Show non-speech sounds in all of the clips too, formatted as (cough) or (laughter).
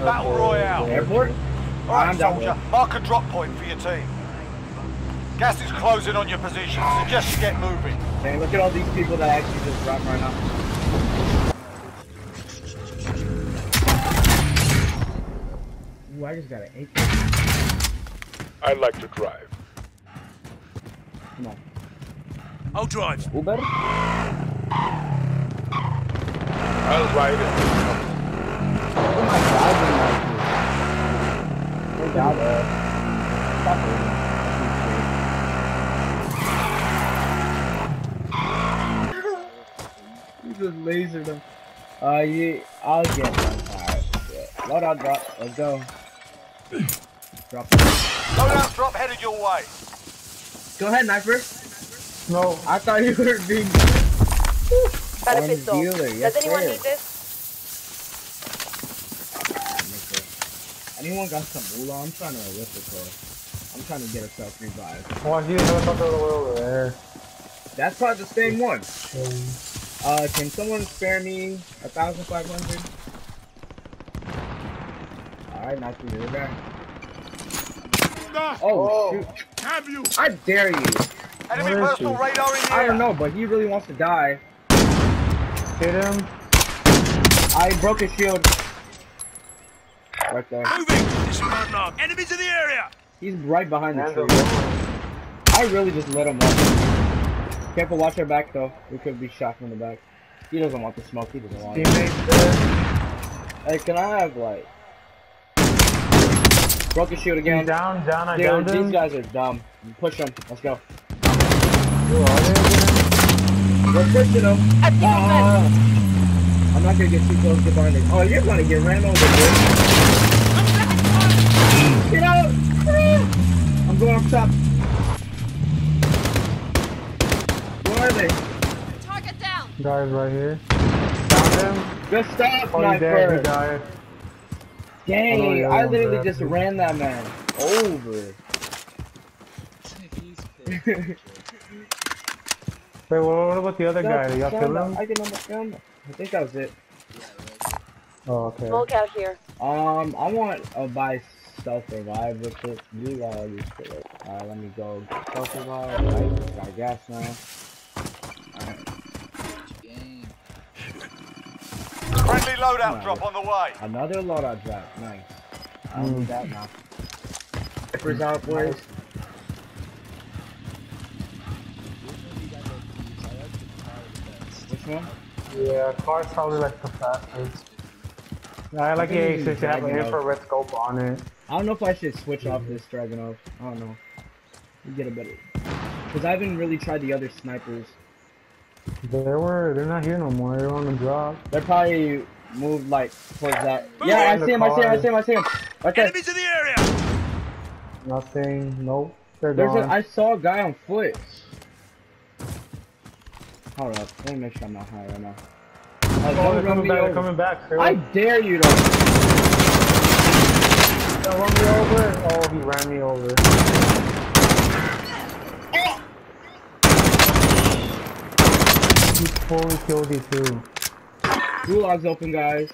Battle Royale. Airport? Alright, I'm down soldier. Mark a drop point for your team. Gas is closing on your position. Suggest you get moving. Man, look at all these people that actually just dropped right now. Ooh, I just got an AK. I like to drive. Come on. I'll drive. Uber? I'll ride it. Oh my god, I didn't like you. Oh god, uh, stop it. Just lasered him. Uh, yeah, I'll get one. Alright, yeah. Load out, drop. Let's go. Drop. Loadout drop headed your way. Go ahead, Sniper. No, I thought you were being Got a One pistol. yes, Does anyone sir. need this? Anyone got some moolah? I'm trying to lift it though. I'm trying to get herself revived. why do you helicopter all the way over there? That's probably the same one. Uh, can someone spare me a thousand five hundred? Alright, not through the guy. Oh, Oh. shoot. Have you? I dare you. Enemy Where is personal he? radar in the I don't know, but he really wants to die. Hit him. I broke his shield. Right there. Moving. This is roadblock. Enemies in the area. He's right behind the Hands tree. I really just let him up. Careful, watch our back though. We could be shot from the back. He doesn't want the smoke. He doesn't want it. Teammates there. Hey, can I have like broke his shield He's again? down, down, I Dude, downed these him. guys are dumb. Push them. Let's go. Who are they? We're pushing them. I've given Ah, I'm not gonna get too close to behind it. Oh, you're gonna get ran over, dude. Get out! I'm going up top. Where are they? Target down. Guys right here. Downed him. Good stuff, Oh, he's dead. He died. Dang, Oh, yeah, I literally back. just ran that man over. Wait, what about the other guy? Y'all kill him? I can almost film it. I think that was it. Oh, okay. Smoke out here. Um, I want a buy self revive with it. You gotta use it. Alright, let me go. Stealth revive. Right, got gas now. Alright, Friendly loadout drop on the way. another loadout drop. Nice. I don't Hmm. need that now. Sniper's out, boys. Which one? Yeah, car's probably like the fastest. I like the think you A6 to have an infrared scope on it. I don't know if I should switch off this Dragunov. I don't know. You get a better. Because I haven't really tried the other snipers. They were, they're not here no more. They're on the drop. They're probably moved like towards that. Move Yeah, I see him, I see him, I see him, I see him. Right there. Enemies in the area. Nothing. Nope. They're There's a, gone. I saw a guy on foot. Hold up, let me make sure I'm not high right now. Uh, oh, they're coming me back. They're coming back. Sir. I dare you to. Don't run me over. Oh, he ran me over. He fully killed you too. Gulag's open, guys.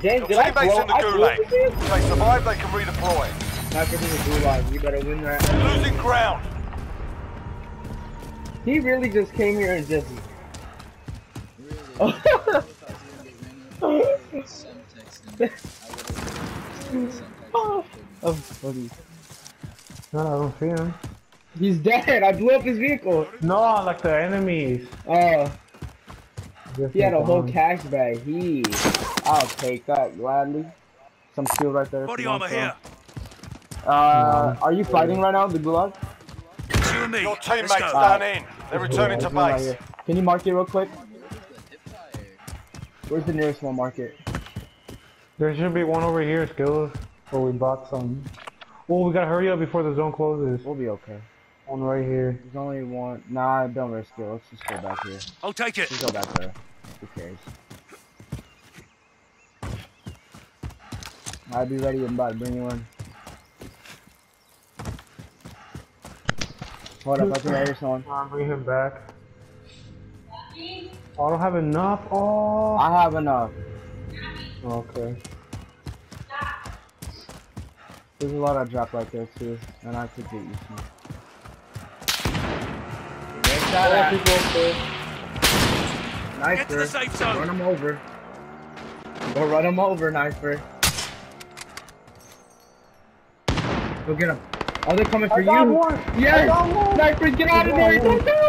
James, did I blow? in the I blew gulag. If they survive, they can redeploy. Sniper in the gulag. You better win that. Losing ground. He really just came here and just. (laughs) oh, funny. No, I don't see him. He's dead. I blew up his vehicle. No, like the enemies. Uh, Just he had a like whole cash bag. He, I'll take that gladly. Some steel right there. if Body you want armor here. Uh, are you fighting right now, the gulag? It's me. Your teammates go. down in. They're returning to There's one right base. Can you mark it real quick? Where's the nearest one? market? There should be one over here, skills, where we bought some. Oh, we gotta hurry up before the zone closes. We'll be okay. One right here. There's only one. Nah, don't risk it. Let's just go back here. I'll take it. Let's go back there. Who cares? I'll be ready. I'm about to bring you in. Hold up, I think I hear someone. I'll bring him back. Oh, I don't have enough. Oh. I have enough. Okay. There's a lot of drop right there too, and I could get you some. Good shot Oh, at. people up there. Nice, Get to the safe zone. Run him over. Go run him over, Knifer. Go get him. Oh, they're coming for I got you. one. Yes! I got one. Knifer, get out of there! Don't die!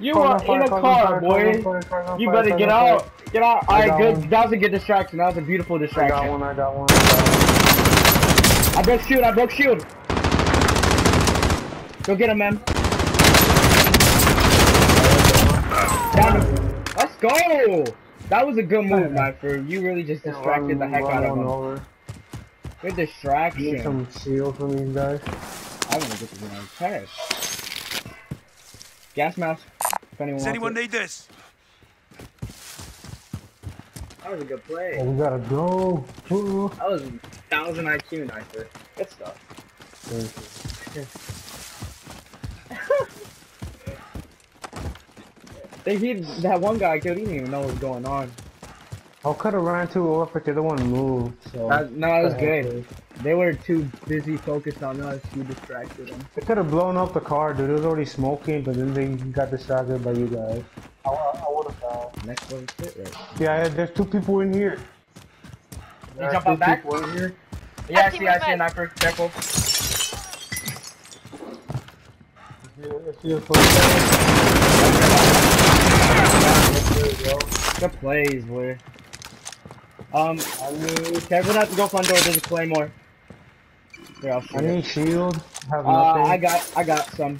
You Car, are in a car, boy. You better get out. Get out. Alright, good. That was a good distraction. That was a beautiful distraction. I got one. I got one. I broke shield. I broke shield. Go get him, man. Down him. Let's go. That was a good move, (laughs) Knifer. You really just distracted the heck out of him. Over. Good Need distraction. some shield from these guys. I want to get this guy cash. Gas mask. If anyone Does wants anyone it. need this? That was a good play. Oh, we gotta go. Ooh. That was a thousand IQ, Knifer. Good stuff. (laughs) They hit that one guy killed. He didn't even know what was going on. I could have ran to over, but the other one moved. So uh, That, no, it was good. They were too busy focused on us. You distracted them. They could have blown up the car, dude. It was already smoking, but then they got distracted by you guys. I, I would have died. Next level shit, right? Yeah, yeah, there's two people in here. You jump out back? people in here. Yeah, I see. I see a movement. knifer. Careful. Yeah, I see a footstep. There. Good plays, boy. Um, I mean, careful not to go front door. There's a claymore. Here, I'll shoot I need shield. Have Uh, nothing. I got, I got some.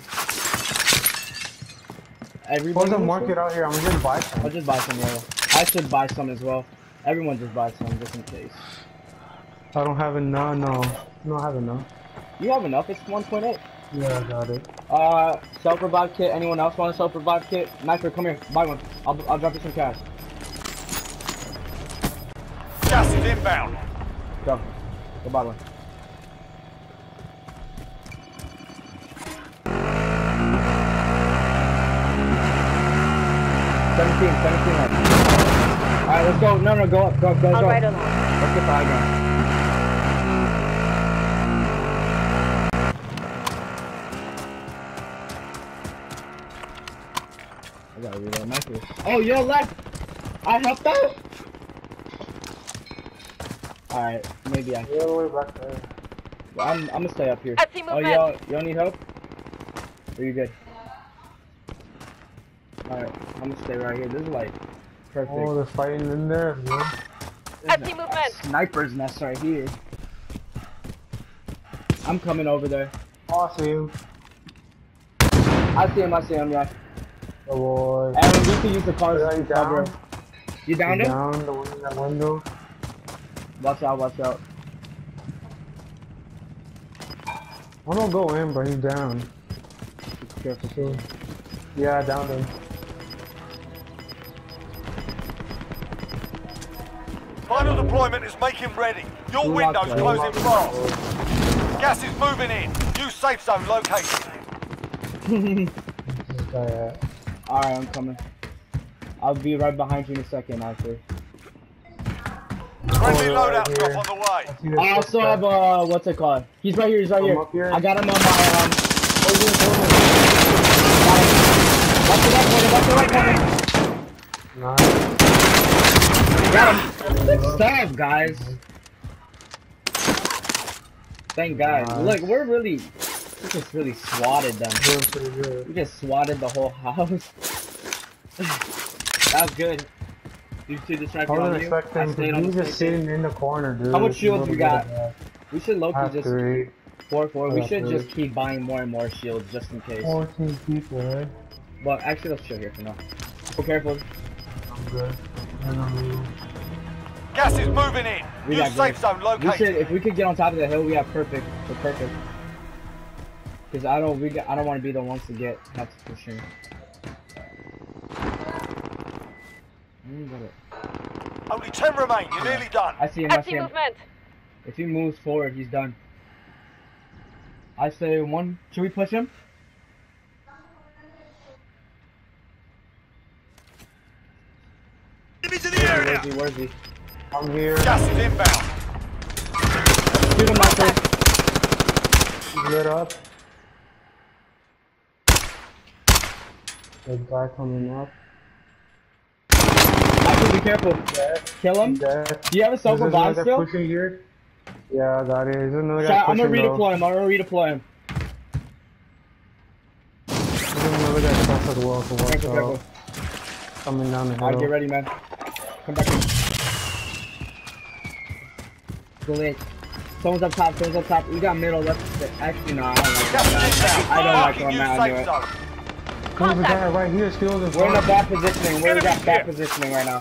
Everybody. There's a market out here. I'm gonna buy some. I'll just buy some yellow. I should buy some as well. Everyone just buy some just in case. I don't have enough. No, no, I have enough. You have enough. It's 1.8. Yeah, I got it. Uh, self revive kit. Anyone else want a self revive kit? Knifer, come here. Buy one. I'll, I'll drop you some cash. Gas is inbound. Go. Go buy one. Seventeen, seventeen left. Alright, let's go. No, no, go up. Go, go, I'll go. ride along. Let's get the high ground. I gotta reload my food. Oh, you're left! I helped out! Alright, maybe I. You're all the way back there. I'm, I'm gonna stay up here. Oh, y'all, y'all need help? Or you good? Alright, I'm gonna stay right here. This is like perfect. Oh, they're fighting in there. Man. I see movement. Sniper's nest right here. I'm coming over there. Oh, I see him. I see him, I see him, yeah. Oh boy. And we can use the cars Are to you cover. down? You down He's him? Down the one in that window. Watch out, watch out. I don't go in, but he's down. Careful too. Yeah, I downed him. Final deployment is making ready. Your Lock window's that. closing fast. Gas is moving in. New safe zone located. (laughs) This guy at. Alright, I'm coming. I'll be right behind you in a second, after. Friendly loadout right drop on the way. I see this I also have, uh, what's it called? He's right here, he's right here. here. I got him on my, um... Watch the right corner, watch the right corner. Nice. Got him. Good stuff, guys. Thank God. Nice. Look, we're really, we just really swatted them. Doing pretty good. We just swatted the whole (laughs) house. that was good. You two I distracted wasn't on you. I him stayed on the just sitting in the corner, dude. How much shields little we got? We should low key just three. four four. We should three. just keep buying more and more shields just in case. 14 people, eh? But actually, let's chill here for now. Be careful. I'm good. I don't know. Gas is moving in. We New got safe good. zone We located. should, if we could get on top of the hill, we have perfect. We're perfect. Cause I don't, we, I don't want to be the ones to get have to push in. Mm, got it. Only 10 remain. You're nearly done. I see him. I I see see him. movement. If he moves forward, he's done. I say one. Should we push him? Enemies in the Where's area! he? Where's he? I'm here. Gas is inbound. Shoot him, Michael. He's lit up. The guy coming up. Michael, be careful. Kill him. Dead. Do you have a self There's revive still? pushing here. Yeah, I got it. There's another guy Shot, I'm gonna though. redeploy him. I'm gonna redeploy him. There's another guy across as well, so watch Careful, careful. Coming down the hill. Alright, get ready, man. Come back in. Go late. Someone's up top, someone's up top. We got middle, that's actually no, I don't like Gas that. I don't like Marking going new down safe it. There's a guy right here, skills in We're in a bad positioning. We're in a bad positioning right now.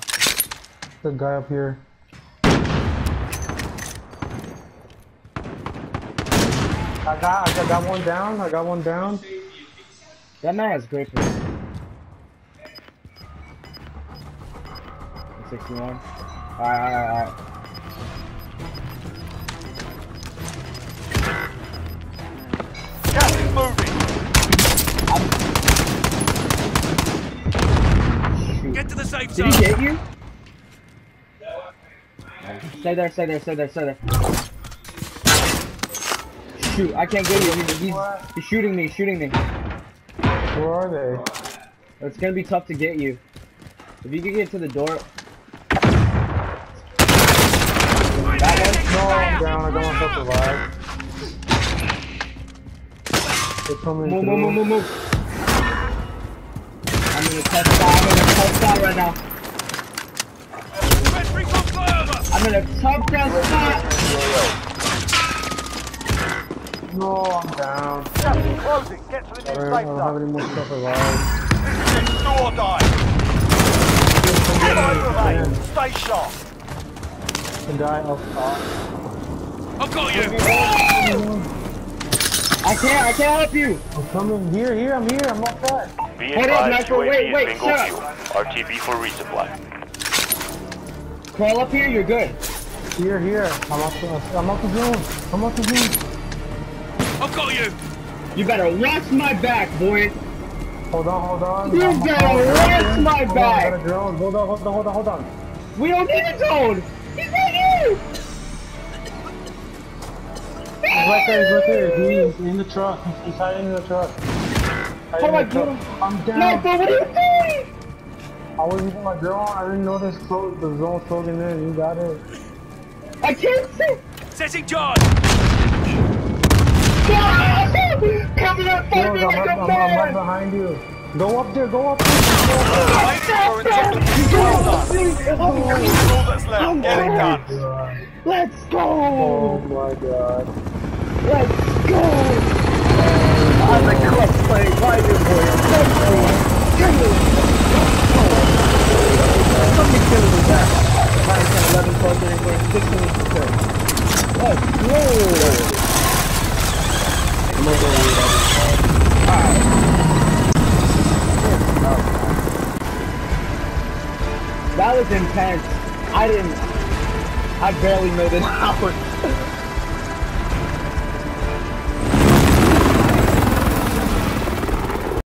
The guy up here. I got, I got one down. I got one down. That man has great position. 61. Alright, alright, alright. Gas is moving. Shoot. Get to the safe Did zone! he get you? Stay there, stay there, stay there, stay there. Shoot, I can't get you. He's, he's, he's shooting me, shooting me. Where are they? It's gonna be tough to get you. If you could get to the door. That No, I'm down. I alive. They're coming one. Move, move, move, move, move. I'm in a tough spot. I'm in a tough spot right now. Sentry gun flyover! I'm in a tough tough spot. No, I'm down. Gas is closing. Get to the I new don't, I don't have any more stuff alive. This is do or die. Five remain. Stay sharp. The guy up top. I've got you! I can't, I can't help you. I'm coming. Here, here, I'm here. I'm not outside. Be Hold up, advised, Michael, UAV wait, is wait, shut fuel. RTB for resupply. Crawl up here, you're good. Here, here. I'm up the, I'm up the zone. I'm up the zone. I've got you! You better watch my back, boy. Hold on, hold on. You I'm- better watch my hold back. I got a drone. Hold on, hold on, hold on, hold on. We don't need a zone. He's right here. He's right there, he's right there. He's in the truck. He's, he's hiding in the truck. How do I Hiding get in the him? I'm down. No, but what are you doing? I was using my drone. I didn't know this close, the zone's closing in. You got it. I can't see. Setting charge! Cover that Skills, fucker I'm, like right, a I'm, I'm right man. behind you. Go up there, go up there. Ladies are in top of the. All that's left. Get it Let's go. Oh my god. Let's go. I'm the club play. Why you boy? Let's go. Kill him. Somebody kill with that. 9, 10, 11, 12, 13, 14, 16, 17. Let's go. I'm gonna everything. Alright. That was intense. I didn't. I barely made it out. (laughs)